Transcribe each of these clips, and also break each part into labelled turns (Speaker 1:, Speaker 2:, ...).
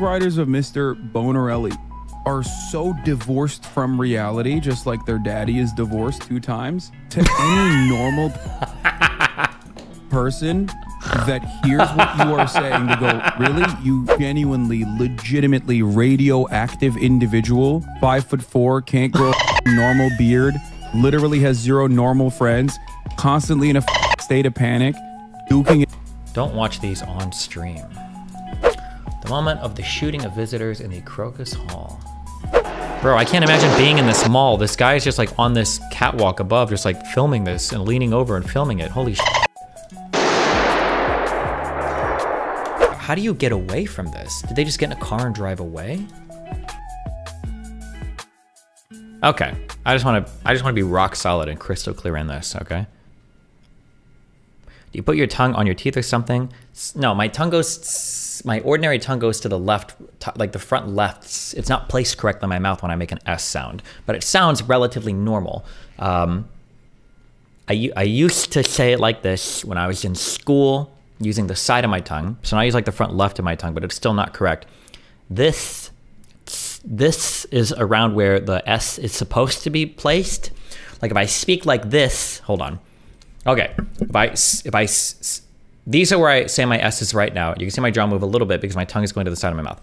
Speaker 1: riders of Mr. Bonarelli are so divorced from reality, just like their daddy is divorced two times, to any normal person that hears what you are saying to go, really? You genuinely, legitimately radioactive individual, five foot four, can't grow a normal beard, literally has zero normal friends, constantly in a state of panic, duking.
Speaker 2: Don't watch these on stream. Moment of the shooting of visitors in the Crocus Hall. Bro, I can't imagine being in this mall. This guy is just like on this catwalk above, just like filming this and leaning over and filming it. Holy sh. How do you get away from this? Did they just get in a car and drive away? Okay, I just want to I just want to be rock solid and crystal clear in this, okay? Do you put your tongue on your teeth or something? No, my tongue goes my ordinary tongue goes to the left, like the front left. It's not placed correctly in my mouth when I make an S sound, but it sounds relatively normal. Um, I, I used to say it like this when I was in school using the side of my tongue. So now I use like the front left of my tongue, but it's still not correct. This this is around where the S is supposed to be placed. Like if I speak like this, hold on. Okay, if I if I these are where I say my S's right now. You can see my jaw move a little bit because my tongue is going to the side of my mouth.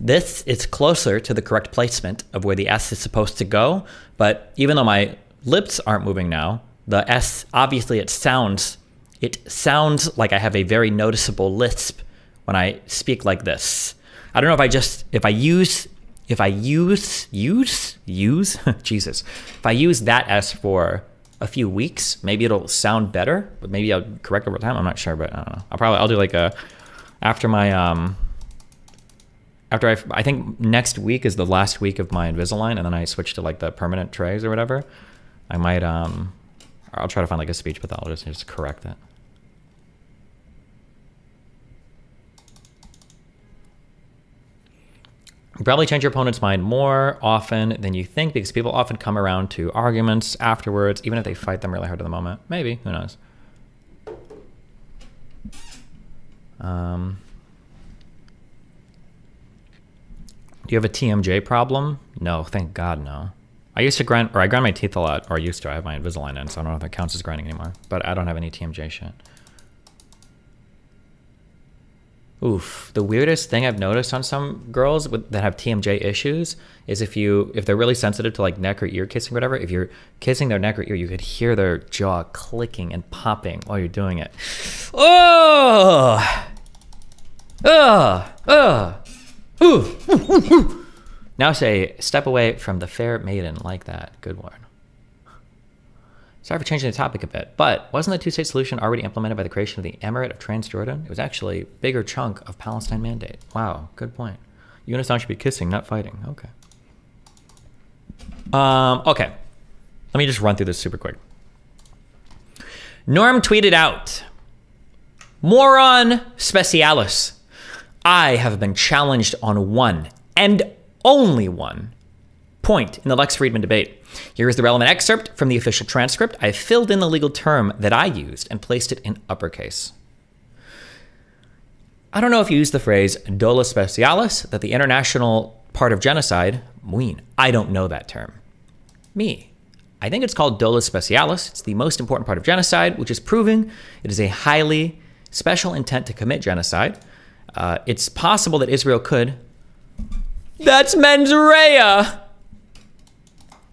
Speaker 2: This is closer to the correct placement of where the S is supposed to go, but even though my lips aren't moving now, the S obviously it sounds it sounds like I have a very noticeable lisp when I speak like this. I don't know if I just, if I use, if I use, use, use, Jesus, if I use that S for a few weeks, maybe it'll sound better, but maybe I'll correct over time. I'm not sure, but I don't know. I'll probably, I'll do like a, after my, um, after I, I think next week is the last week of my Invisalign, and then I switch to like the permanent trays or whatever. I might, um, I'll try to find like a speech pathologist and just correct it. Probably change your opponent's mind more often than you think because people often come around to arguments afterwards, even if they fight them really hard at the moment. Maybe, who knows? Um, do you have a TMJ problem? No, thank God, no. I used to grind, or I grind my teeth a lot, or I used to. I have my Invisalign in, so I don't know if that counts as grinding anymore. But I don't have any TMJ shit. Oof. The weirdest thing I've noticed on some girls with, that have TMJ issues is if you if they're really sensitive to like neck or ear kissing or whatever, if you're kissing their neck or ear, you could hear their jaw clicking and popping while you're doing it. Oh. Oh. Oh. Ooh. Now say, step away from the fair maiden like that. Good one. Sorry for changing the topic a bit, but wasn't the two-state solution already implemented by the creation of the Emirate of Transjordan? It was actually a bigger chunk of Palestine mandate. Wow, good point. Yunistan should be kissing, not fighting. Okay. Um, okay. Let me just run through this super quick. Norm tweeted out, Moron specialis. I have been challenged on one and only one point in the Lex Fridman debate. Here is the relevant excerpt from the official transcript. I filled in the legal term that I used and placed it in uppercase. I don't know if you use the phrase dolus specialis, that the international part of genocide, muin. I don't know that term. Me. I think it's called dolus specialis. It's the most important part of genocide, which is proving it is a highly special intent to commit genocide. Uh, it's possible that Israel could. That's mens rea!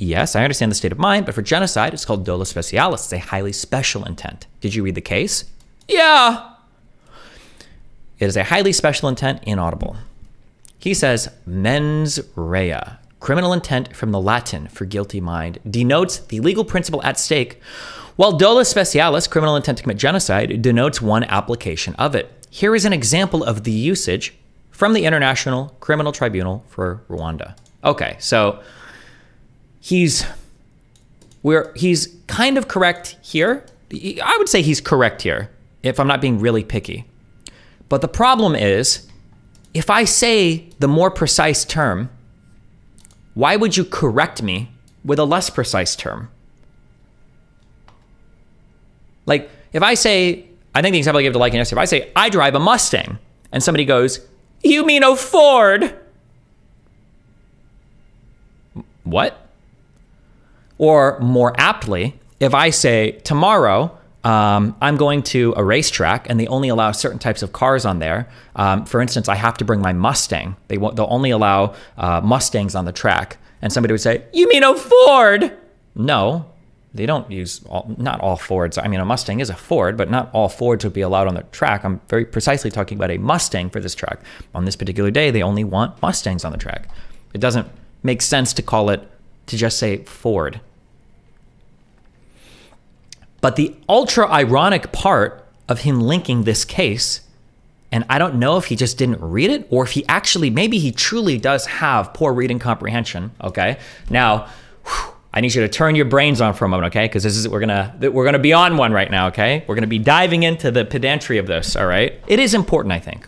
Speaker 2: Yes, I understand the state of mind, but for genocide, it's called dolus specialis. It's a highly special intent. Did you read the case? Yeah. It is a highly special intent, inaudible. He says, mens rea, criminal intent from the Latin for guilty mind, denotes the legal principle at stake, while dolus specialis, criminal intent to commit genocide, denotes one application of it. Here is an example of the usage from the International Criminal Tribunal for Rwanda. Okay, so he's where he's kind of correct here. I would say he's correct here if I'm not being really picky. But the problem is if I say the more precise term, why would you correct me with a less precise term? Like if I say, I think the example I gave to Lycan yesterday, if I say I drive a Mustang and somebody goes, You mean a Ford? What? Or more aptly, if I say, tomorrow, um, I'm going to a racetrack and they only allow certain types of cars on there. Um, for instance, I have to bring my Mustang. They won't, they'll only allow uh, Mustangs on the track. And somebody would say, You mean a Ford? No, they don't use all, not all Fords. I mean, a Mustang is a Ford, but not all Fords would be allowed on the track. I'm very precisely talking about a Mustang for this track. On this particular day, they only want Mustangs on the track. It doesn't make sense to call it, to just say Ford. But the ultra ironic part of him linking this case, and I don't know if he just didn't read it or if he actually, maybe he truly does have poor reading comprehension. Okay. Now, whew, I need you to turn your brains on for a moment, okay? Because this is we're gonna we're gonna be on one right now, okay? We're gonna be diving into the pedantry of this, all right? It is important, I think.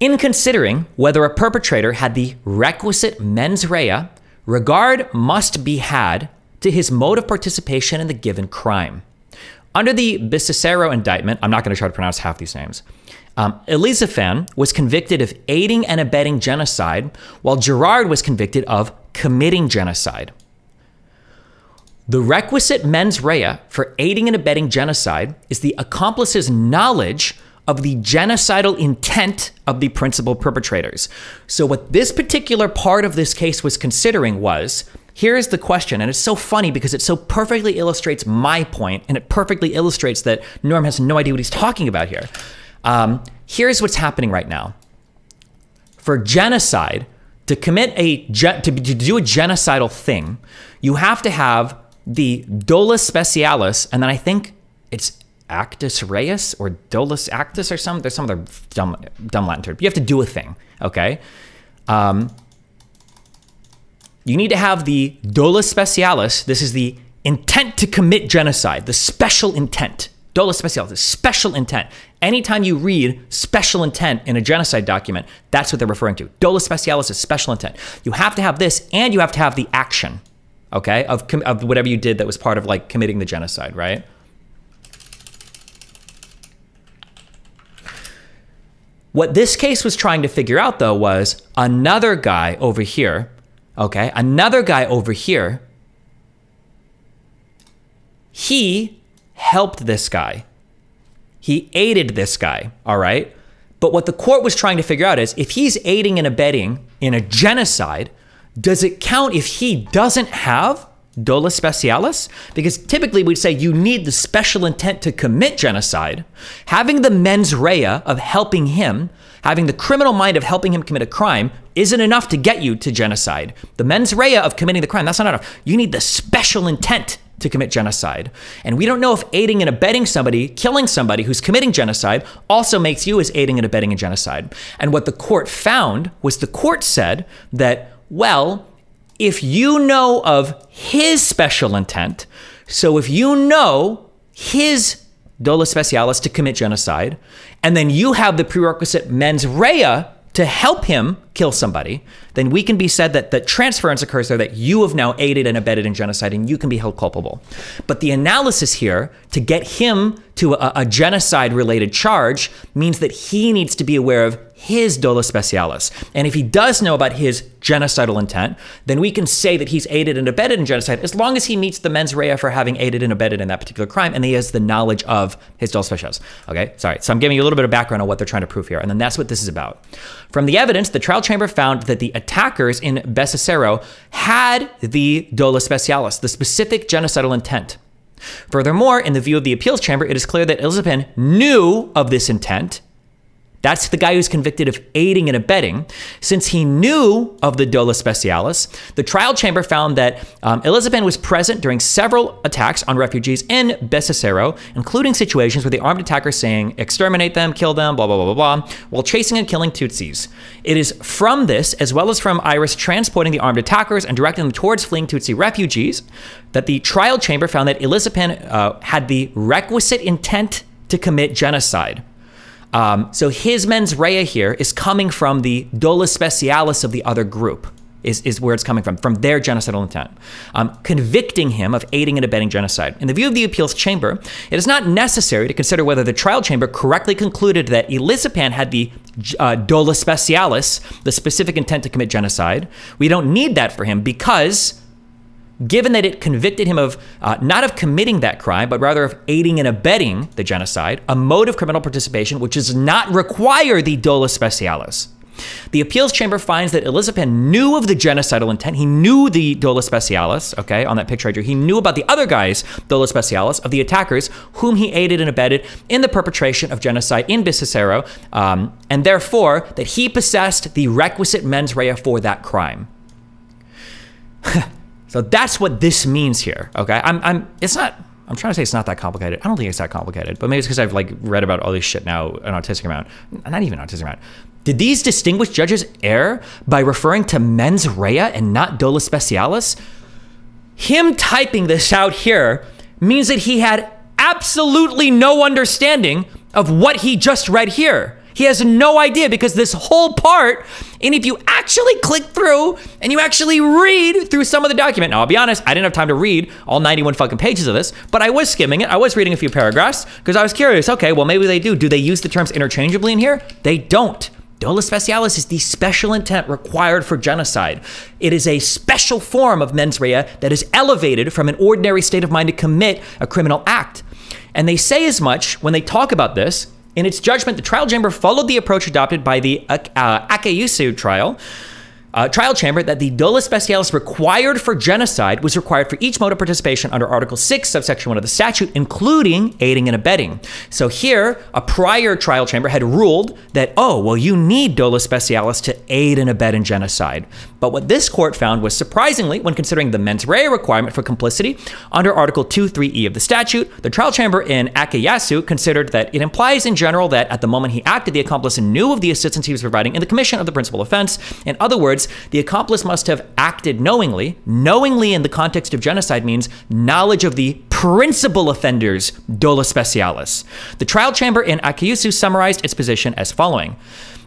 Speaker 2: In considering whether a perpetrator had the requisite mens rea, regard must be had to his mode of participation in the given crime. Under the Bisesero indictment, I'm not going to try to pronounce half these names. Um, Elizaphan was convicted of aiding and abetting genocide, while Gerard was convicted of committing genocide. The requisite mens rea for aiding and abetting genocide is the accomplice's knowledge of the genocidal intent of the principal perpetrators. So, what this particular part of this case was considering was here is the question, and it's so funny because it so perfectly illustrates my point, and it perfectly illustrates that Norm has no idea what he's talking about here. Um, here's what's happening right now. For genocide, to commit a to, to do a genocidal thing, you have to have the dolus specialis, and then I think it's actus reus or dolus actus or some There's some other dumb dumb Latin term. You have to do a thing, okay? Um, you need to have the dolus specialis. This is the intent to commit genocide, the special intent. Dolus specialis, special intent. Anytime you read special intent in a genocide document, that's what they're referring to. Dolus specialis is special intent. You have to have this, and you have to have the action, okay, of, of whatever you did that was part of like committing the genocide, right? What this case was trying to figure out, though, was another guy over here Okay, another guy over here, he helped this guy. He aided this guy, all right? But what the court was trying to figure out is if he's aiding and abetting in a genocide, does it count if he doesn't have dolus specialis? Because typically we'd say you need the special intent to commit genocide. Having the mens rea of helping him having the criminal mind of helping him commit a crime isn't enough to get you to genocide. The mens rea of committing the crime, that's not enough. You need the special intent to commit genocide. And we don't know if aiding and abetting somebody, killing somebody who's committing genocide, also makes you as aiding and abetting a genocide. And what the court found was the court said that, well, if you know of his special intent, so if you know his dolus specialis to commit genocide, and then you have the prerequisite mens rea to help him kill somebody, then we can be said that the transference occurs there that you have now aided and abetted in genocide and you can be held culpable. But the analysis here to get him to a, a genocide related charge means that he needs to be aware of his dolus specialis. And if he does know about his genocidal intent, then we can say that he's aided and abetted in genocide as long as he meets the mens rea for having aided and abetted in that particular crime and he has the knowledge of his dolus specialis. Okay, sorry. So I'm giving you a little bit of background on what they're trying to prove here. And then that's what this is about. From the evidence, the trial chamber found that the attackers in Bisesero had the dolus specialis, the specific genocidal intent. Furthermore, in the view of the appeals chamber, it is clear that Elizaphan knew of this intent that's the guy who's convicted of aiding and abetting. Since he knew of the dolus specialis, the trial chamber found that um, Elizaphan was present during several attacks on refugees in Bisesero, including situations where the armed attackers saying, exterminate them, kill them, blah, blah, blah, blah, blah, while chasing and killing Tutsis. It is from this, as well as from Iris transporting the armed attackers and directing them towards fleeing Tutsi refugees, that the trial chamber found that Elizaphan uh, had the requisite intent to commit genocide. Um, so his mens rea here is coming from the dolus specialis of the other group. Is, is where it's coming from, from their genocidal intent, um, convicting him of aiding and abetting genocide. In the view of the appeals chamber, it is not necessary to consider whether the trial chamber correctly concluded that Elizaphan had the uh, dolus specialis, the specific intent to commit genocide. We don't need that for him because given that it convicted him of uh, not of committing that crime, but rather of aiding and abetting the genocide, a mode of criminal participation which does not require the dolus specialis. The appeals chamber finds that Elizaphan knew of the genocidal intent. He knew the dolus specialis, okay, on that picture right here. He knew about the other guys, dolus specialis, of the attackers whom he aided and abetted in the perpetration of genocide in Bisesero, um, and therefore that he possessed the requisite mens rea for that crime. so that's what this means here, okay? I'm, I'm, it's not, I'm trying to say it's not that complicated. I don't think it's that complicated, but maybe it's because I've like read about all this shit now, an autistic amount. Not even autistic amount. Did these distinguished judges err by referring to mens rea and not dolus specialis? Him typing this out here means that he had absolutely no understanding of what he just read here. He has no idea because this whole part, and if you actually click through and you actually read through some of the document, now I'll be honest, I didn't have time to read all 91 fucking pages of this, but I was skimming it. I was reading a few paragraphs because I was curious. Okay, well, maybe they do. Do they use the terms interchangeably in here? They don't. Dolus specialis is the special intent required for genocide. It is a special form of mens rea that is elevated from an ordinary state of mind to commit a criminal act. And they say as much when they talk about this. In its judgment, the trial chamber followed the approach adopted by the uh, Akayesu trial, uh, trial chamber that the dolus specialis required for genocide was required for each mode of participation under Article 6, subsection 1 of the statute, including aiding and abetting. So here, a prior trial chamber had ruled that, oh, well, you need dolus specialis to aid and abet in genocide. But what this court found was surprisingly, when considering the mens rea requirement for complicity under Article 2, 3e of the statute, the trial chamber in Akayesu considered that it implies in general that at the moment he acted, the accomplice knew of the assistance he was providing in the commission of the principal offense. In other words, the accomplice must have acted knowingly. Knowingly in the context of genocide means knowledge of the principal offender's dolus specialis. The trial chamber in Akayesu summarized its position as following.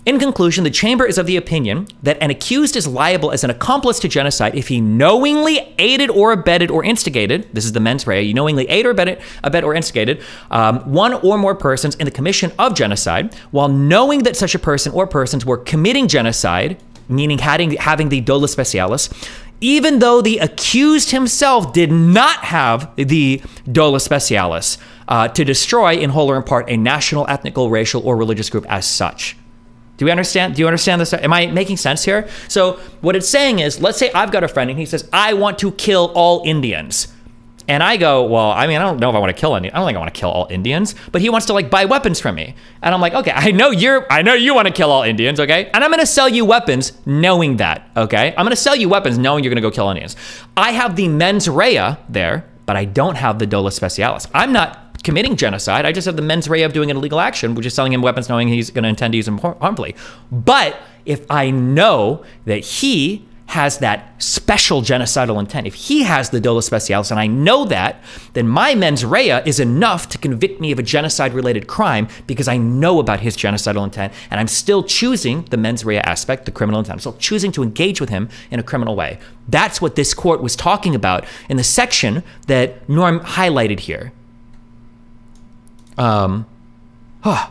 Speaker 2: In conclusion, the chamber is of the opinion that an accused is liable as an accomplice to genocide if he knowingly aided or abetted or instigated, this is the mens rea, you knowingly aided or abetted, abet or instigated um, one or more persons in the commission of genocide, while knowing that such a person or persons were committing genocide, meaning having, having the dolus specialis, even though the accused himself did not have the dolus specialis uh, to destroy in whole or in part a national, ethnical, racial, or religious group as such. Do we understand? Do you understand this? Am I making sense here? So, what it's saying is, let's say I've got a friend and he says, I want to kill all Indians. And I go, well, I mean, I don't know if I want to kill any. I don't think I want to kill all Indians, but he wants to like buy weapons from me. And I'm like, okay, I know you're, I know you want to kill all Indians, okay? And I'm to sell you weapons knowing that, okay? I'm to sell you weapons knowing you're to go kill Indians. I have the mens rea there, but I don't have the dolus specialis. I'm not committing genocide. I just have the mens rea of doing an illegal action, which is selling him weapons knowing he's to intend to use them harmfully. But if I know that he has that special genocidal intent, if he has the dolus specialis and I know that, then my mens rea is enough to convict me of a genocide related crime because I know about his genocidal intent and I'm still choosing the mens rea aspect, the criminal intent. I'm still choosing to engage with him in a criminal way. That's what this court was talking about in the section that Norm highlighted here. Um, huh.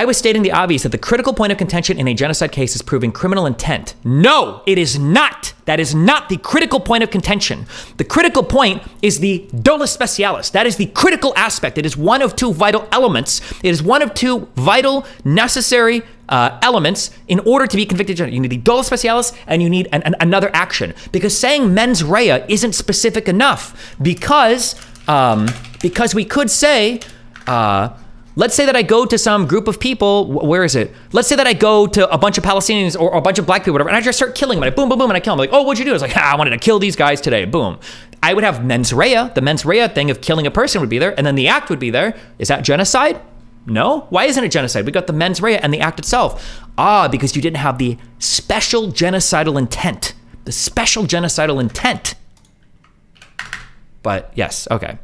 Speaker 2: I was stating the obvious that the critical point of contention in a genocide case is proving criminal intent. No, it is not. That is not the critical point of contention. The critical point is the dolus specialis. That is the critical aspect. It is one of two vital elements. It is one of two vital, necessary uh, elements in order to be convicted. You need the dolus specialis and you need an, an, another action. Because saying mens rea isn't specific enough. Because, um, because we could say, uh, Let's say that I go to some group of people. Where is it? Let's say that I go to a bunch of Palestinians or, or a bunch of black people, whatever, and I just start killing them. I boom, boom, boom, and I kill them. like, oh, what'd you do? I was like, ah, I wanted to kill these guys today. Boom. I would have mens rea. The mens rea thing of killing a person would be there, and then the act would be there. Is that genocide? No. Why isn't it genocide? We got the mens rea and the act itself. Ah, because you didn't have the special genocidal intent. The special genocidal intent. But yes, okay.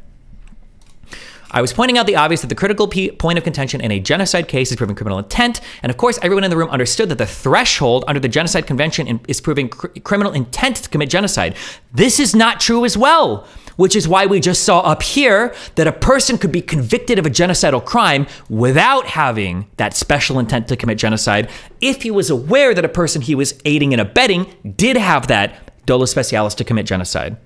Speaker 2: I was pointing out the obvious that the critical point of contention in a genocide case is proving criminal intent, and of course, everyone in the room understood that the threshold under the Genocide Convention is proving cr- criminal intent to commit genocide. This is not true as well, which is why we just saw up here that a person could be convicted of a genocidal crime without having that special intent to commit genocide if he was aware that a person he was aiding and abetting did have that dolus specialis to commit genocide.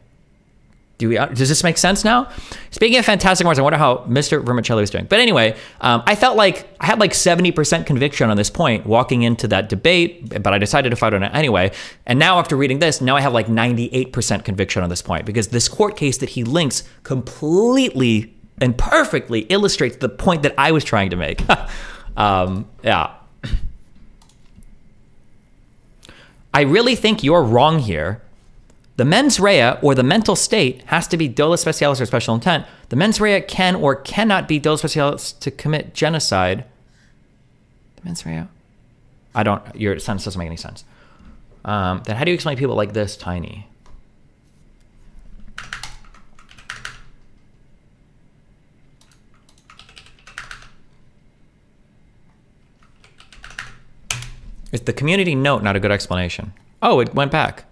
Speaker 2: Do we, uh, does this make sense now? Speaking of Fantastic Wars, I wonder how Mr. Vermicelli was doing. But anyway, um, I felt like I had like 70% conviction on this point walking into that debate, but I decided to fight on it anyway. And now after reading this, now I have like 98% conviction on this point because this court case that he links completely and perfectly illustrates the point that I was trying to make. um, yeah. I really think you're wrong here the mens rea or the mental state has to be dolus specialis or special intent. The mens rea can or cannot be dolus specialis to commit genocide. The mens rea. I don't. Your sentence doesn't make any sense. Um, then how do you explain people like this tiny? Is the community note not a good explanation? Oh, it went back.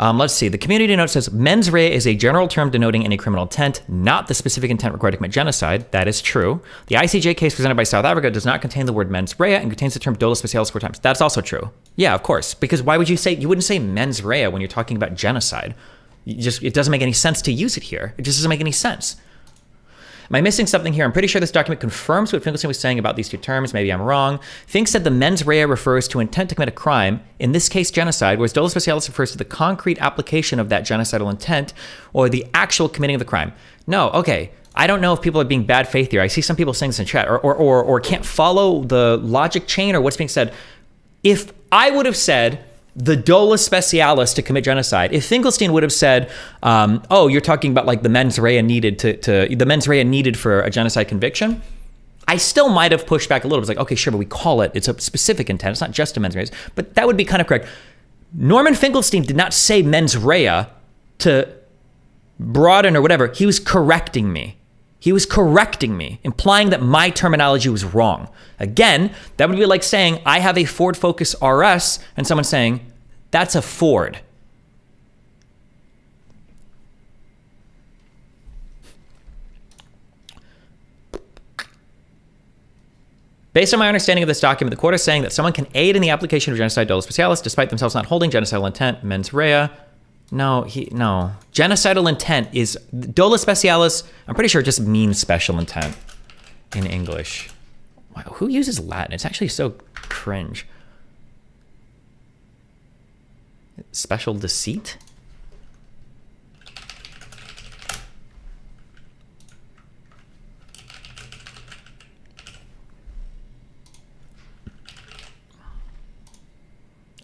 Speaker 2: Um, let's see. The community note says mens rea is a general term denoting any criminal intent, not the specific intent required to commit genocide. That is true. The ICJ case presented by South Africa does not contain the word mens rea and contains the term dolus specialis four times. That's also true. Yeah, of course. Because why would you say you wouldn't say mens rea when you're talking about genocide? You just it doesn't make any sense to use it here. It just doesn't make any sense. Am I missing something here? I'm pretty sure this document confirms what Finkelstein was saying about these two terms. Maybe I'm wrong. Fink said the mens rea refers to intent to commit a crime, in this case genocide, whereas dolus specialis refers to the concrete application of that genocidal intent or the actual committing of the crime. No, okay. I don't know if people are being bad faith here. I see some people saying this in chat or, or, or, or can't follow the logic chain or what's being said. If I would have said, the dolus specialis to commit genocide. If Finkelstein would have said, um, "Oh, you're talking about like the mens rea needed to, to the mens rea needed for a genocide conviction," I still might have pushed back a little. It's like, okay, sure, but we call it. It's a specific intent. It's not just a mens rea. But that would be kind of correct. Norman Finkelstein did not say mens rea to broaden or whatever. He was correcting me. He was correcting me, implying that my terminology was wrong. Again, that would be like saying, I have a Ford Focus RS, and someone saying, that's a Ford. Based on my understanding of this document, the court is saying that someone can aid in the application of genocide dolus specialis despite themselves not holding genocidal intent, mens rea. No, he no. Genocidal intent is dolus specialis. I'm pretty sure it just means special intent in English. Wow, who uses Latin? It's actually so cringe. Special deceit?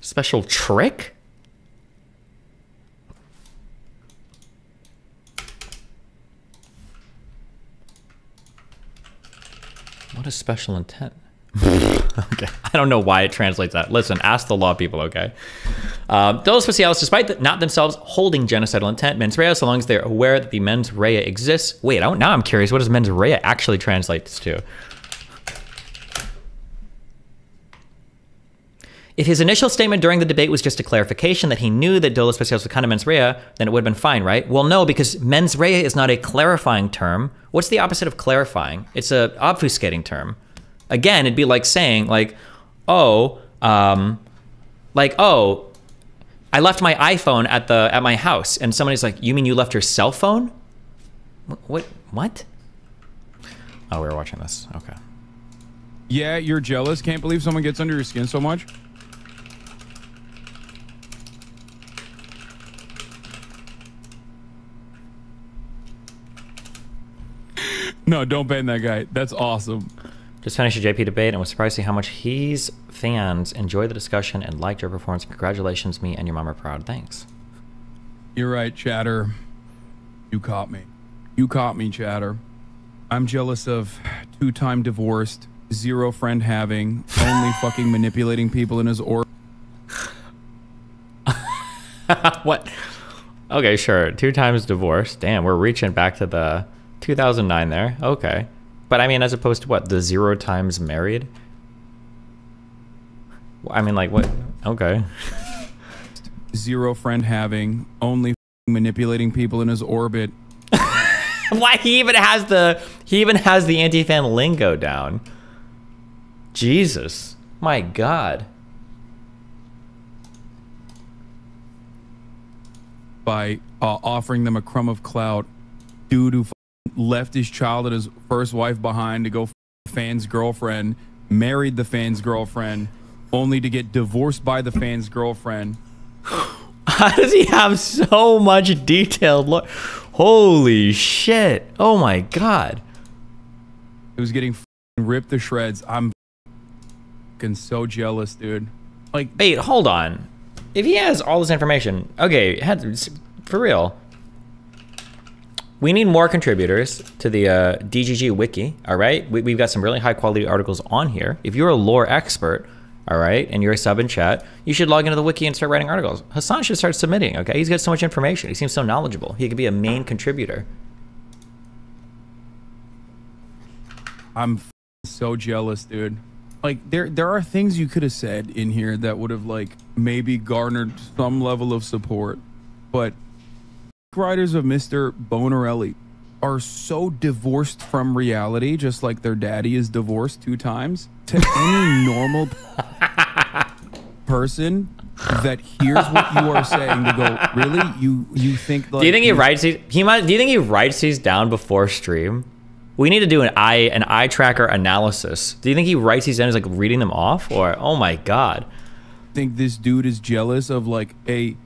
Speaker 2: Special trick? Is special intent? okay, I don't know why it translates that. Listen, ask the law people, okay? Um, Dolus specialis, despite the, not themselves holding genocidal intent, mens rea, so long as they're aware that the mens rea exists. Wait, I now I'm curious, what does mens rea actually translates to? If his initial statement during the debate was just a clarification that he knew that dolus specialis was kind of mens rea, then it would have been fine, right? Well, no, because mens rea is not a clarifying term. What's the opposite of clarifying? It's a obfuscating term. Again, it'd be like saying, like, oh, um, like, oh, I left my iPhone at the at my house, and somebody's like, you mean you left your cell phone? What? What? Oh, we were watching this. Okay.
Speaker 1: Yeah, you're jealous. Can't believe someone gets under your skin so much. No, don't ban that guy. That's awesome.
Speaker 2: Just finished a JP debate and was surprised to see how much his fans enjoyed the discussion and liked your performance. Congratulations, me and your mom are proud. Thanks.
Speaker 1: You're right, Chatter. You caught me. You caught me, Chatter. I'm jealous of two-time divorced, zero friend having, only fucking manipulating people in his or.
Speaker 2: what? Okay, sure. Two times divorced. Damn, we're reaching back to the 2009 there. Okay. But I mean, as opposed to what? The zero times married? I mean, like, what? Okay.
Speaker 1: Zero friend having, only manipulating people in his orbit.
Speaker 2: Why he even has the he even has the anti-fan lingo down. Jesus. My god.
Speaker 1: by uh, offering them a crumb of clout. Dude who left his child and his first wife behind to go fan's girlfriend, married the fan's girlfriend, only to get divorced by the fan's girlfriend.
Speaker 2: How does he have so much detailed look? Holy shit. Oh my god.
Speaker 1: It was getting ripped to shreds. I'm so jealous, dude. Like,
Speaker 2: wait, hold on. If he has all this information, okay, for real, we need more contributors to the uh, DGG wiki. All right, we, have got some really high quality articles on here. If you're a lore expert, all right, and you're a sub in chat, you should log into the wiki and start writing articles. Hasan should start submitting. Okay, he's got so much information. He seems so knowledgeable. He could be a main contributor.
Speaker 1: I'm so jealous, dude. Like there, there are things you could have said in here that would have like maybe garnered some level of support, but writers of Mr. Bonarelli are so divorced from reality, just like their daddy is divorced two times. To any normal person that hears what you are saying to go, really? You you think?
Speaker 2: Like, do you think he writes these? He might. Do you think he writes these down before stream? We need to do an eye an eye tracker analysis. Do you think he writes these down? He's like reading them off, or oh my god?
Speaker 1: think this dude is jealous of like a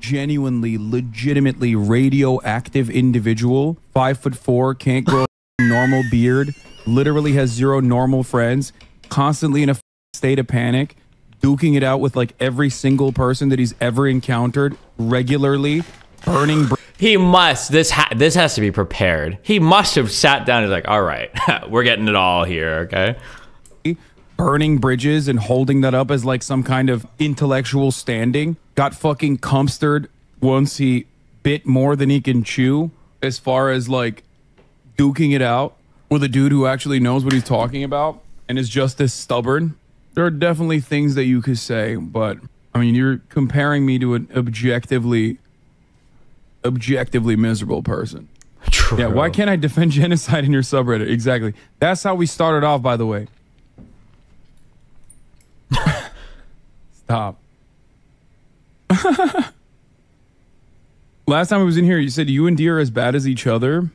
Speaker 1: genuinely, legitimately radioactive individual, five foot four, can't grow a normal beard, literally has zero normal friends, constantly in a state of panic, duking it out with like every single person that he's ever encountered regularly, burning.
Speaker 2: he must. This ha- this has to be prepared. He must have sat down and like, all right, we're getting it all here, okay
Speaker 1: burning bridges and holding that up as like some kind of intellectual standing. Got fucking cumstered once he bit more than he can chew as far as like duking it out with a dude who actually knows what he's talking about and is just as stubborn. There are definitely things that you could say, but I mean, you're comparing me to an objectively, objectively miserable person. True. Yeah, why can't I defend genocide in your subreddit? Exactly. That's how we started off, by the way. Stop. Last time I was in here, you said you and D are as bad as each other.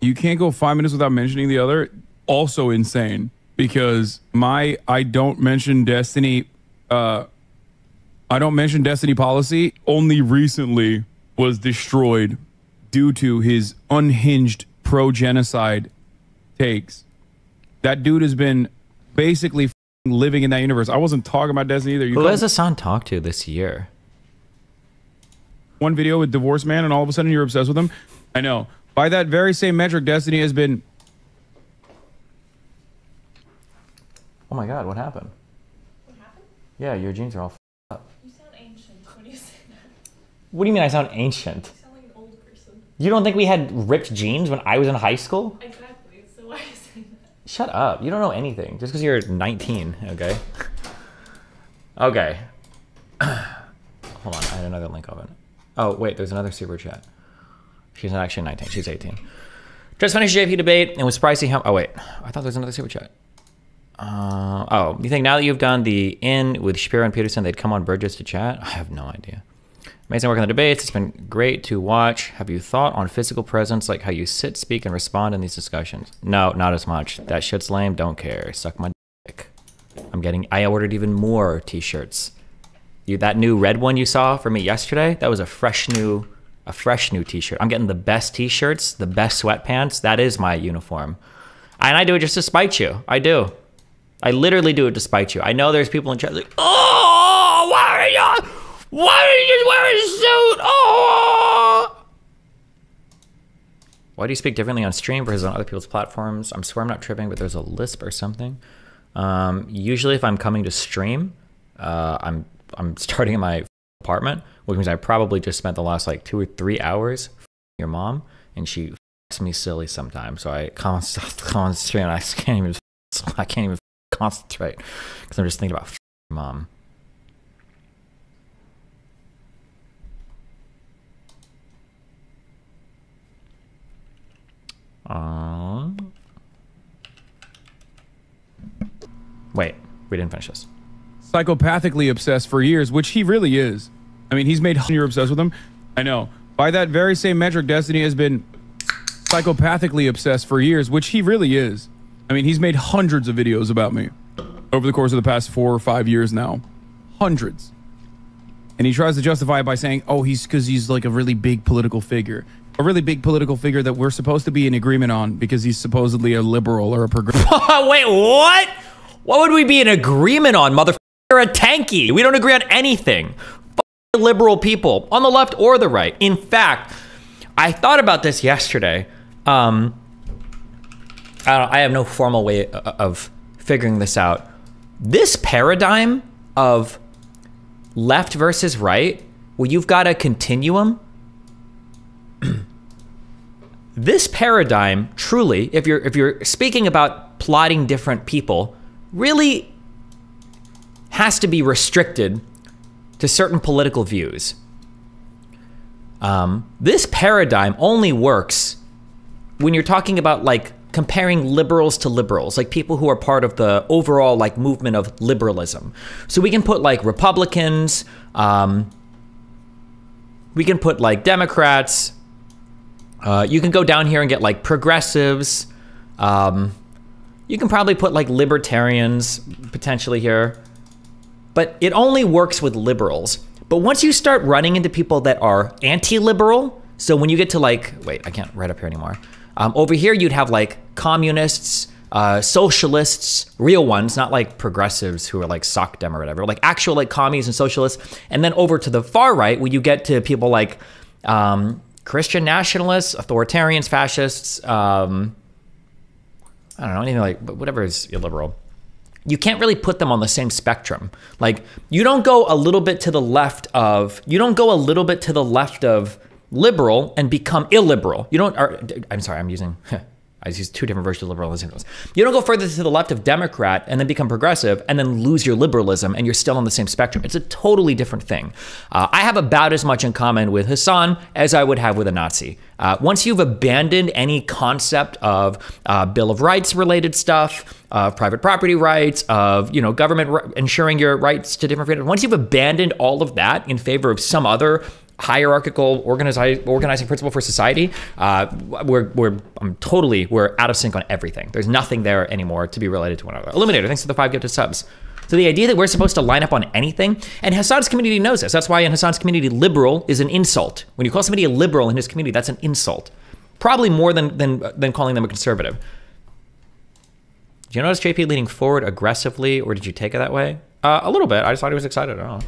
Speaker 1: You can't go five minutes without mentioning the other. Also insane because my I don't mention Destiny. Uh, I don't mention Destiny policy. Only recently was destroyed due to his unhinged pro genocide takes. That dude has been basically living in that universe. I wasn't talking about Destiny either.
Speaker 2: You Who has Hasan talked to this year?
Speaker 1: One video with Divorce Man, and all of a sudden you're obsessed with him. I know. By that very same metric, Destiny has been.
Speaker 2: Oh my God! What happened? What happened? Yeah, your jeans are all
Speaker 3: up. You sound ancient when you say that.
Speaker 2: What do you mean I sound ancient?
Speaker 3: You sound like an old person.
Speaker 2: You don't think we had ripped jeans when I was in high school?
Speaker 3: Exactly.
Speaker 2: Shut up. You don't know anything. Just because you're 19, okay? okay. Hold on. I had another link open. Oh, wait. There's another super chat. She's not actually 19. She's 18. Just finished JP debate and was surprised to see how... Oh, wait. I thought there was another super chat. Uh, oh, you think now that you've done the in with Shapiro and Peterson, they'd come on Burgess to chat? I have no idea. Amazing work on the debates. It's been great to watch. Have you thought on physical presence, like how you sit, speak, and respond in these discussions? No, not as much. That shit's lame. Don't care. Suck my dick. I'm getting. I ordered even more T-shirts. You that new red one you saw for me yesterday? That was a fresh new, a fresh new T-shirt. I'm getting the best T-shirts, the best sweatpants. That is my uniform, and I do it just to spite you. I do. I literally do it to spite you. I know there's people in chat like, oh, why? Why are you just wearing a suit? Oh! Why do you speak differently on stream versus on other people's platforms? I'm swear I'm not tripping, but there's a lisp or something. Um, usually, if I'm coming to stream, uh, I'm I'm starting in my apartment, which means I probably just spent the last like two or three hours your mom, and she makes me silly sometimes. So I concentrate. I can't even. I can't even concentrate because I'm just thinking about mom. Uh, wait, we didn't finish this.
Speaker 1: psychopathically obsessed for years, which he really is. I mean, he's made you're obsessed with him. I know. By that very same metric, Destiny has been psychopathically obsessed for years, which he really is. I mean, he's made hundreds of videos about me over the course of the past four or five years now. Hundreds. And he tries to justify it by saying, oh, he's because he's like a really big political figure. A really big political figure that we're supposed to be in agreement on because he's supposedly a liberal or a progressive.
Speaker 2: Wait, what? What would we be in agreement on, motherfucker? You're a tanky. We don't agree on anything. F- liberal people on the left or the right. In fact, I thought about this yesterday. Um, I, I have no formal way of figuring this out. This paradigm of left versus right, where you've got a continuum, this paradigm truly if you're if you're speaking about plotting different people really has to be restricted to certain political views. Um, this paradigm only works when you're talking about like comparing liberals to liberals like people who are part of the overall like movement of liberalism. So we can put like republicans um, we can put like democrats uh, you can go down here and get like progressives. Um, you can probably put like libertarians potentially here, but it only works with liberals. But once you start running into people that are anti-liberal, so when you get to like, wait, I can't write up here anymore. Um, over here, you'd have like communists, uh, socialists, real ones, not like progressives who are like sock dem or whatever, like actual like commies and socialists. And then over to the far right, where you get to people like um, Christian nationalists, authoritarians, fascists, um, I don't know, anything like whatever is illiberal. You can't really put them on the same spectrum. Like, you don't go a little bit to the left of, you don't go a little bit to the left of liberal and become illiberal. You don't, or, I'm sorry, I'm using, I use two different versions of liberalism. You don't go further to the left of Democrat and then become progressive and then lose your liberalism and you're still on the same spectrum. It's a totally different thing. Uh, I have about as much in common with Hasan as I would have with a Nazi. Uh, once you've abandoned any concept of uh, Bill of Rights related stuff, of private property rights, of you know government ensuring your rights to different freedoms, once you've abandoned all of that in favor of some other hierarchical organizing organizing principle for society, uh, we're we're I'm totally we're out of sync on everything. There's nothing there anymore to be related to one another. Eliminator, thanks for the five gifted subs. So the idea that we're supposed to line up on anything, and Hasan's community knows this. That's why in Hasan's community, liberal is an insult. When you call somebody a liberal in his community, that's an insult. Probably more than than than calling them a conservative. Do you notice JP leaning forward aggressively, or did you take it that way? Uh, a little bit. I just thought he was excited. I don't know.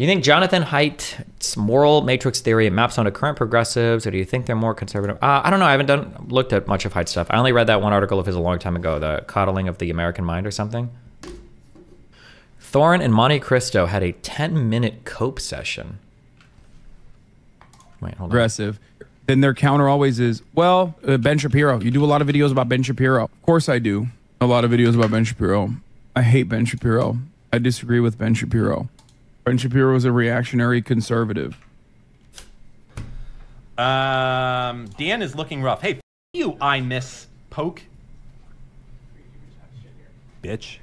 Speaker 2: Do you think Jonathan Haidt's moral matrix theory maps onto current progressives, or do you think they're more conservative? Uh, I don't know. I haven't done looked at much of Haidt's stuff. I only read that one article of his a long time ago, the coddling of the American mind or something. Thorin and Monte Cristo had a 10-minute cope session. Wait, hold on.
Speaker 1: then their counter always is, well, uh, Ben Shapiro. You do a lot of videos about Ben Shapiro. Of course I do. A lot of videos about Ben Shapiro. I hate Ben Shapiro. I disagree with Ben Shapiro. Ben Shapiro is a reactionary conservative.
Speaker 4: Um, Dan is looking rough. Hey, f- you, I miss poke. Bitch.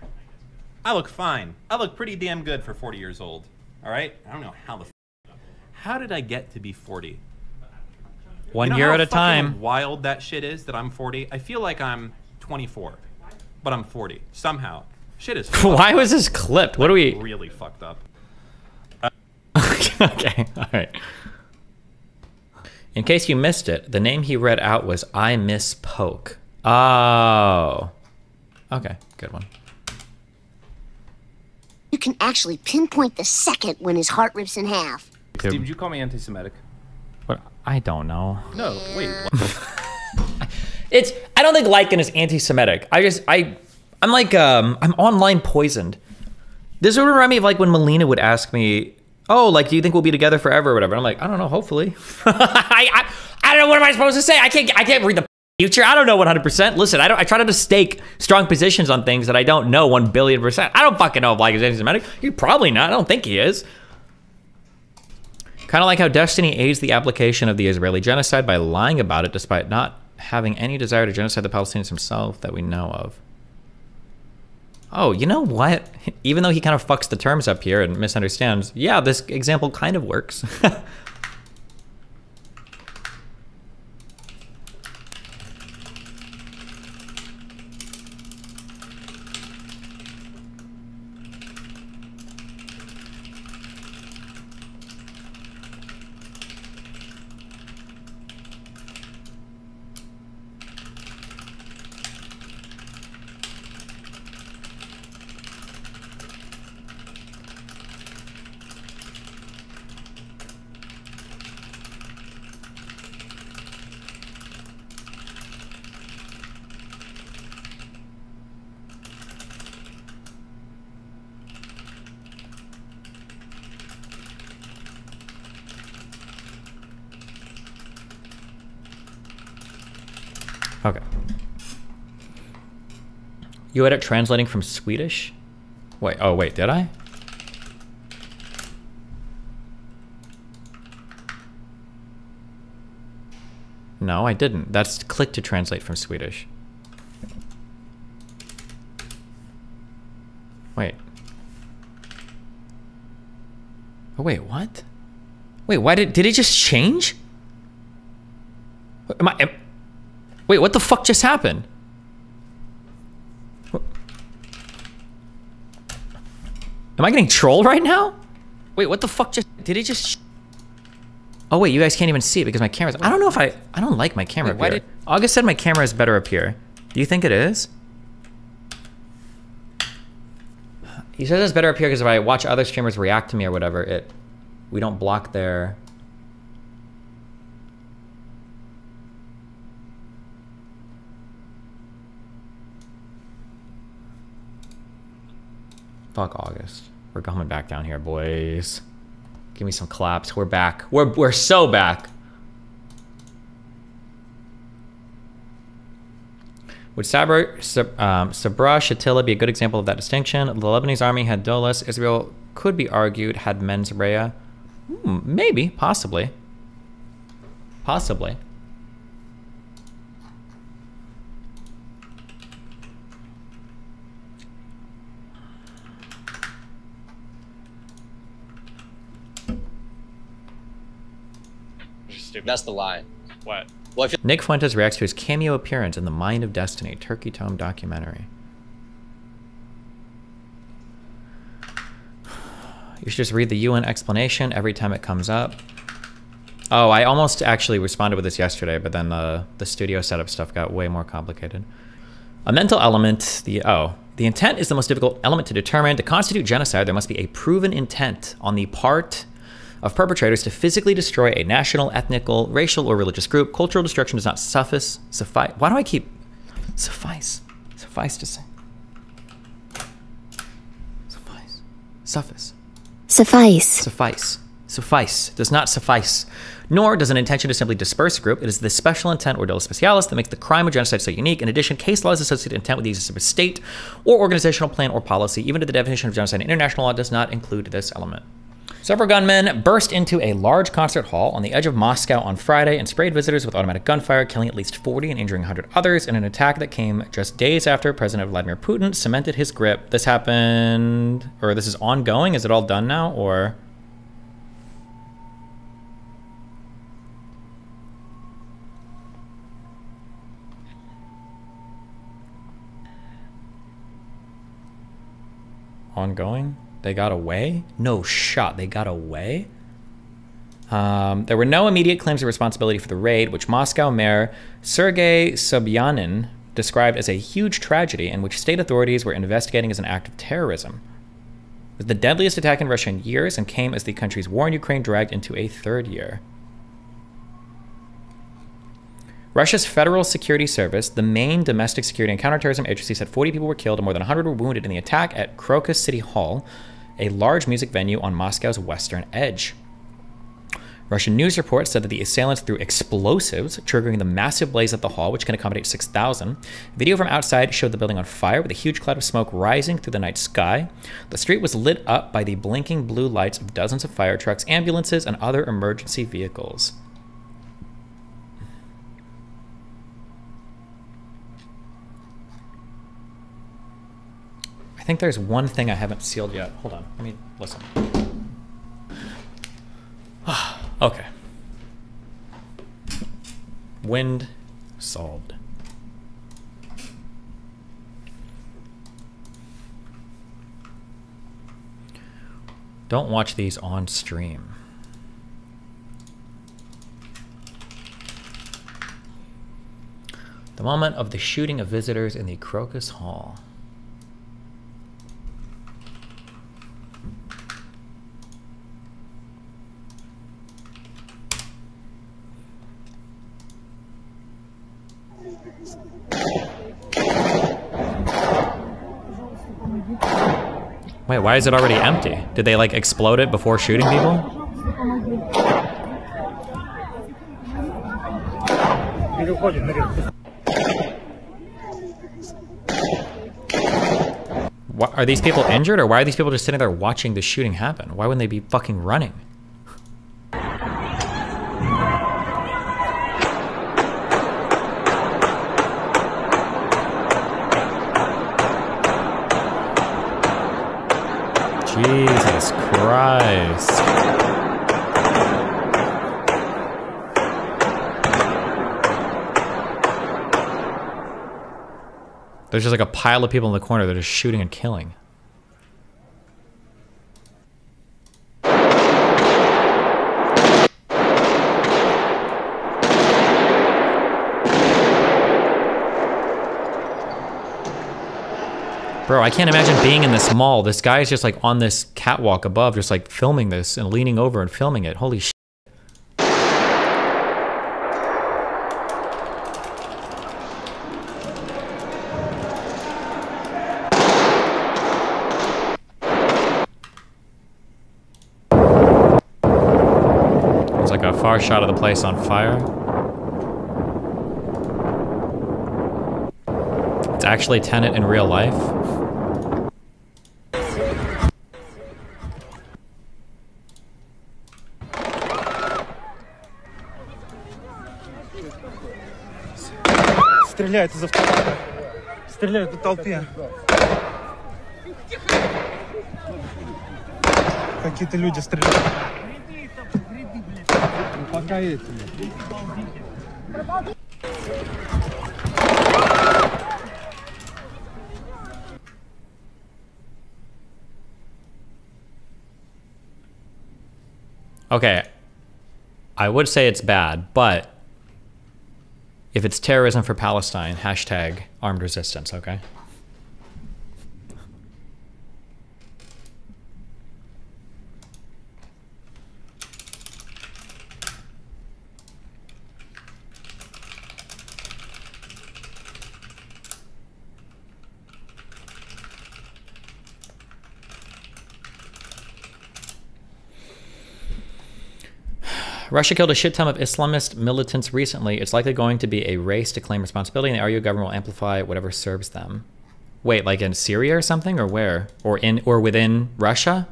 Speaker 4: I look fine. I look pretty damn good for 40 years old. All right? I don't know how the f- How did I get to be 40?
Speaker 2: One
Speaker 4: You know
Speaker 2: year at a
Speaker 4: fucking
Speaker 2: time.
Speaker 4: Wild that shit is that I'm 40. I feel like I'm 24, but I'm 40 somehow. Shit is
Speaker 2: Why was this clipped? What are we?
Speaker 4: really fucked up.
Speaker 2: okay, all right. In case you missed it, the name he read out was I Miss Poke. Oh. Okay, good one.
Speaker 5: You can actually pinpoint the second when his heart rips in half.
Speaker 4: Steve, did you call me anti-Semitic?
Speaker 2: But I don't know.
Speaker 4: No, wait.
Speaker 2: It's I don't think Lycan is anti-Semitic. I just I I'm like um I'm online poisoned. This would remind me of like when Melina would ask me, "Oh, like do you think we'll be together forever or whatever?" I'm like, "I don't know, hopefully." I, I I don't know. What am I supposed to say? I can't. I can't read the future. I don't know 100%. Listen, I don't. I try to stake strong positions on things that I don't know 1 billion percent. I don't fucking know if Black is anti-Semitic. He's probably not. I don't think he is. Kind of like how Destiny aids the application of the Israeli genocide by lying about it, despite not having any desire to genocide the Palestinians himself that we know of. Oh, you know what? Even though he kind of fucks the terms up here and misunderstands, yeah, this example kind of works. Okay. You edit translating from Swedish? Wait, oh wait, did I? No, I didn't. That's click to translate from Swedish. Wait. Oh wait, what? Wait, why did did it just change? Am I Wait, what the fuck just happened? Am I getting trolled right now? Wait, what the fuck just did it just Oh wait, you guys can't even see it because my camera's I don't know if I I don't like my camera
Speaker 6: Wait,
Speaker 2: up
Speaker 6: why
Speaker 2: here.
Speaker 6: did-
Speaker 2: August said my camera is better up here. Do you think it is? He says it's better up here because if I watch other streamers react to me or whatever, it we don't block their Fuck August. We're coming back down here, boys. Give me some claps. We're back. We're we're so back. Would Sabra, Sab, um, Sabra Shatila be a good example of that distinction? The Lebanese army had dolus. Israel could be argued had mens rea. Hmm, maybe, possibly. Possibly.
Speaker 6: That's the lie.
Speaker 7: What?
Speaker 6: Well, I
Speaker 2: Nick Fuentes reacts to his cameo appearance in The Mind of Destiny, Turkey Tom documentary. You should just read the UN explanation every time it comes up. Oh, I almost actually responded with this yesterday, but then the, the studio setup stuff got way more complicated. A mental element, the oh, the intent is the most difficult element to determine. To constitute genocide, there must be a proven intent on the part of perpetrators to physically destroy a national, ethnical, racial, or religious group. Cultural destruction does not suffice. Suffice. Why do I keep suffice? Suffice to say. Suffice. Suffice.
Speaker 5: Suffice.
Speaker 2: Suffice. Suffice. Does not suffice. Nor does an intention to simply disperse a group. It is the special intent or dolus specialis that makes the crime of genocide so unique. In addition, case law is associated intent with the existence of a state or organizational plan or policy. Even to the definition of genocide international law does not include this element. Several gunmen burst into a large concert hall on the edge of Moscow on Friday and sprayed visitors with automatic gunfire, killing at least 40 and injuring 100 others in an attack that came just days after President Vladimir Putin cemented his grip. This happened, or this is ongoing? Is it all done now, or? ongoing. They got away? No shot. They got away? Um, there were no immediate claims of responsibility for the raid, which Moscow Mayor Sergei Sobyanin described as a huge tragedy in which state authorities were investigating as an act of terrorism. It was the deadliest attack in Russia in years and came as the country's war in Ukraine dragged into a third year. Russia's Federal Security Service, the main domestic security and counterterrorism agency, said 40 people were killed and more than 100 were wounded in the attack at Crocus City Hall, a large music venue on Moscow's western edge. Russian news reports said that the assailants threw explosives, triggering the massive blaze at the hall, which can accommodate 6,000. Video from outside showed the building on fire with a huge cloud of smoke rising through the night sky. The street was lit up by the blinking blue lights of dozens of fire trucks, ambulances, and other emergency vehicles. Think there's one thing I haven't sealed yet. Hold on. Let me listen. okay. Wind solved. Don't watch these on stream. The moment of the shooting of visitors in the Crocus Hall. Wait, why is it already empty? Did they like explode it before shooting people? Why, are these people injured or why are these people just sitting there watching the shooting happen? Why wouldn't they be fucking running? Jesus Christ. There's just like a pile of people in the corner that are just shooting and killing. Bro, I can't imagine being in this mall. This guy is just like on this catwalk above, just like filming this and leaning over and filming it. Holy shit. It's like a far shot of the place on fire. It's actually Tenet in real life.
Speaker 6: Стреляют из автомата. Стреляют по толпе. Какие-то люди стреляют. Пока эти.
Speaker 2: Okay. I would say it's bad, but if it's terrorism for Palestine, hashtag armed resistance, okay? Russia killed a shit ton of Islamist militants recently. It's likely going to be a race to claim responsibility, and the RU government will amplify whatever serves them. Wait, like in Syria or something, or where, or in, or within Russia?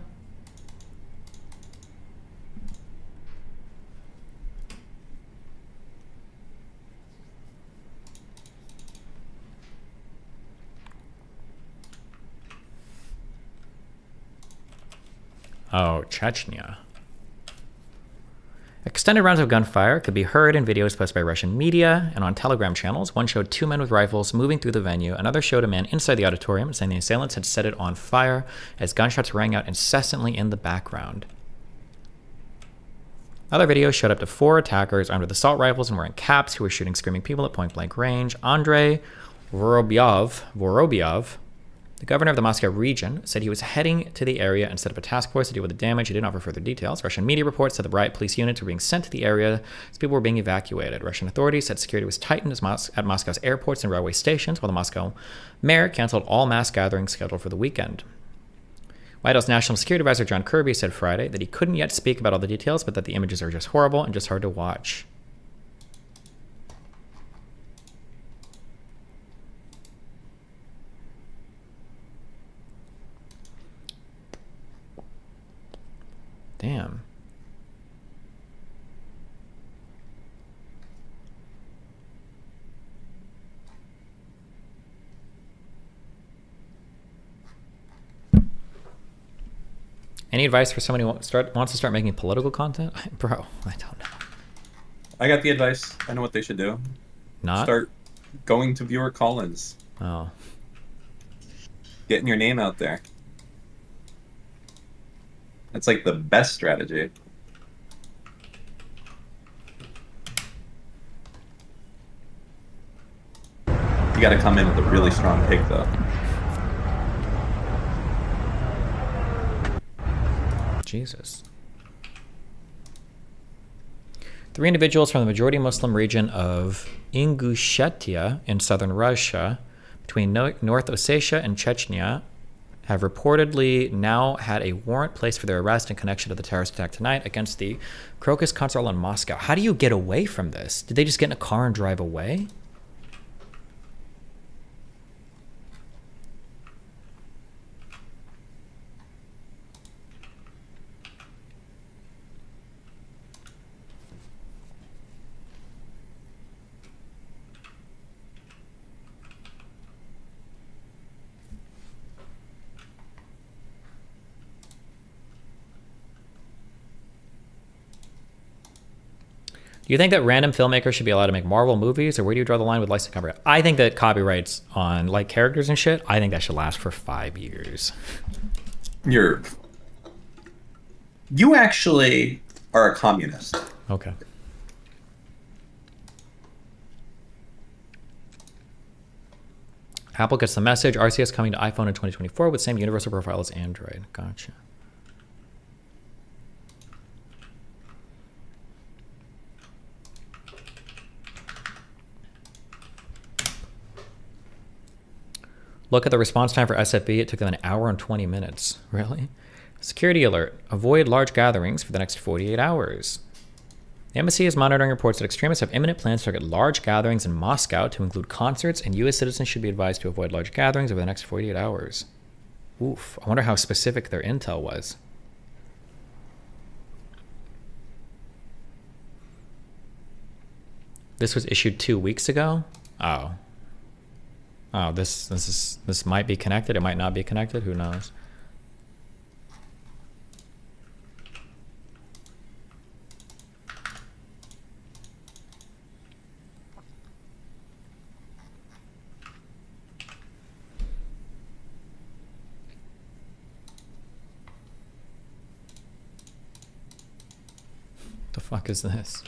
Speaker 2: Oh, Chechnya. Extended rounds of gunfire could be heard in videos posted by Russian media and on Telegram channels. One showed two men with rifles moving through the venue. Another showed a man inside the auditorium, saying the assailants had set it on fire as gunshots rang out incessantly in the background. Other videos showed up to four attackers armed with assault rifles and wearing caps who were shooting screaming people at point blank range. Andrei Vorobyov, Vorobyov the governor of the Moscow region said he was heading to the area and set up a task force to deal with the damage. He didn't offer further details. Russian media reports said the riot police units were being sent to the area as people were being evacuated. Russian authorities said security was tightened at Moscow's airports and railway stations, while the Moscow mayor canceled all mass gatherings scheduled for the weekend. White House National Security Advisor John Kirby said Friday that he couldn't yet speak about all the details, but that the images are just horrible and just hard to watch. Damn. Any advice for somebody who start, wants to start making political content? Bro, I don't know.
Speaker 7: I got the advice. I know what they should do.
Speaker 2: Not?
Speaker 7: Start going to viewer call-ins,
Speaker 2: Oh.
Speaker 7: getting your name out there. That's like the best strategy. You got to come in with a really strong pick, though.
Speaker 2: Jesus. Three individuals from the majority Muslim region of Ingushetia in southern Russia, between no- North Ossetia and Chechnya, have reportedly now had a warrant placed for their arrest in connection to the terrorist attack tonight against the Crocus hall in Moscow. How do you get away from this? Did they just get in a car and drive away? Do you think that random filmmakers should be allowed to make Marvel movies, or where do you draw the line with licensed copyright? I think that copyrights on like characters and shit, I think that should last for five years.
Speaker 7: You're. You actually are a communist.
Speaker 2: Okay. Apple gets the message. RCS coming to iPhone in 2024 with same universal profile as Android. Gotcha. Look at the response time for SFB. It took them an hour and 20 minutes. Really? Security alert. Avoid large gatherings for the next 48 hours. The embassy is monitoring reports that extremists have imminent plans to target large gatherings in Moscow to include concerts, and U.S. citizens should be advised to avoid large gatherings over the next 48 hours. Oof. I wonder how specific their intel was. This was issued two weeks ago? Oh. Oh, this this is this might be connected. It might not be connected. Who knows? The fuck is this?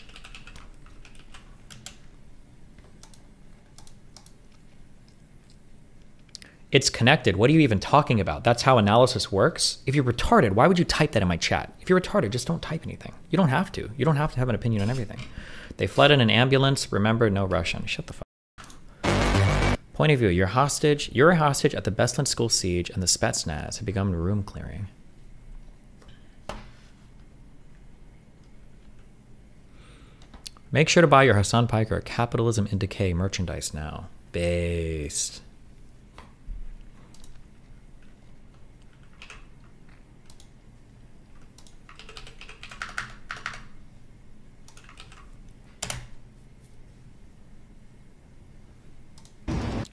Speaker 2: It's connected. What are you even talking about? That's how analysis works. If you're retarded, why would you type that in my chat? If you're retarded, just don't type anything. You don't have to. You don't have to have an opinion on everything. They fled in an ambulance. Remember, no Russian. Shut the fuck. Point of view: You're hostage. You're a hostage at the Beslan school siege, and the Spetsnaz have begun room clearing. Make sure to buy your Hasan Piker Capitalism in Decay merchandise now. Based.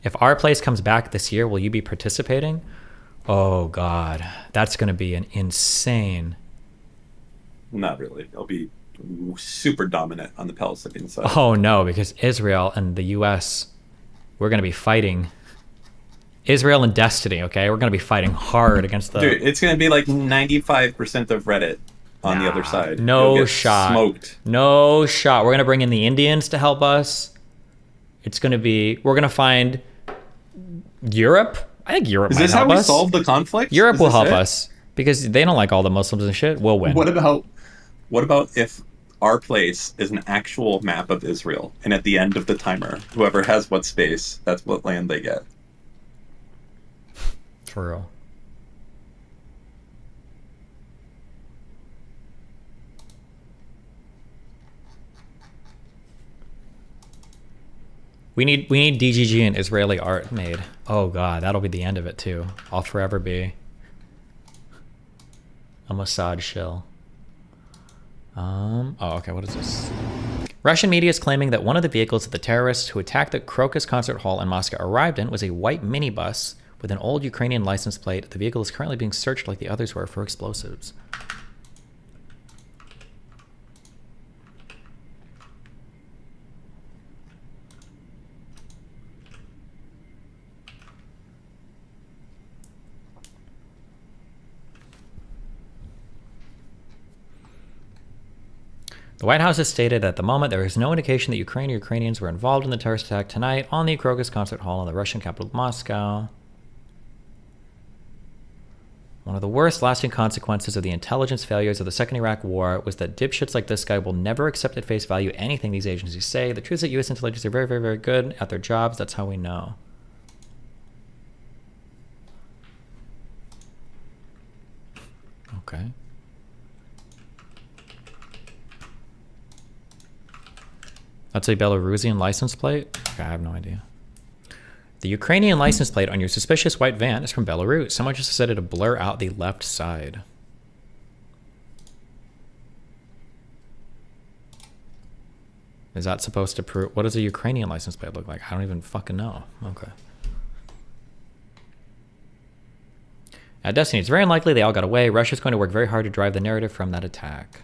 Speaker 2: If r/place comes back this year, will you be participating? Oh God, that's going to be an insane.
Speaker 7: Not really. I'll be super dominant on the Palestinian side.
Speaker 2: Oh no, because Israel and the U.S. we're going to be fighting. Israel and Destiny. Okay, we're going to be fighting hard against the.
Speaker 7: Dude, it's gonna be like ninety-five percent of Reddit on the other side.
Speaker 2: No shot.
Speaker 7: Smoked.
Speaker 2: No shot. We're gonna bring in the Indians to help us. It's gonna be. We're gonna find Europe? I think Europe.
Speaker 7: Is this how we
Speaker 2: us.
Speaker 7: solve the conflict?
Speaker 2: Europe
Speaker 7: Is
Speaker 2: will help
Speaker 7: it?
Speaker 2: us because they don't like all the Muslims and shit. We'll win.
Speaker 7: What about what about if r/place is an actual map of Israel, and at the end of the timer, whoever has what space, that's what land they get.
Speaker 2: For real. We need we need DGG and Israeli art made. Oh god, that'll be the end of it too. I'll forever be a Mossad shill. Um. Oh, okay. What is this? Russian media is claiming that one of the vehicles that the terrorists who attacked the Crocus concert hall in Moscow arrived in was a white minibus with an old Ukrainian license plate. The vehicle is currently being searched like the others were for explosives. The White House has stated that at the moment there is no indication that Ukraine or Ukrainians were involved in the terrorist attack tonight on the Crocus concert hall in the Russian capital Moscow. One of the worst lasting consequences of the intelligence failures of the Second Iraq War was that dipshits like this guy will never accept at face value anything these agencies say. The truth is that U.S. intelligence are very, very, very good at their jobs. That's how we know. Okay. That's a Belarusian license plate? Okay, I have no idea. The Ukrainian license plate on your suspicious white van is from Belarus. Someone just decided to blur out the left side. Is that supposed to prove... What does a Ukrainian license plate look like? I don't even fucking know. Okay. At Destiny, it's very unlikely they all got away. Russia's going to work very hard to drive the narrative from that attack.